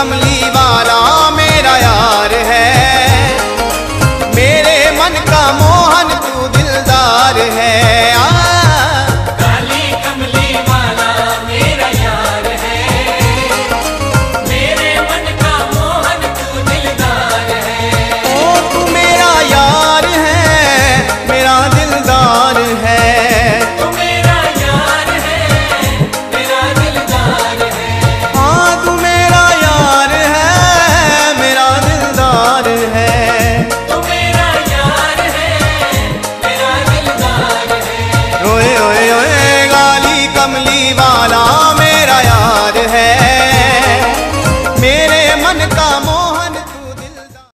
कमली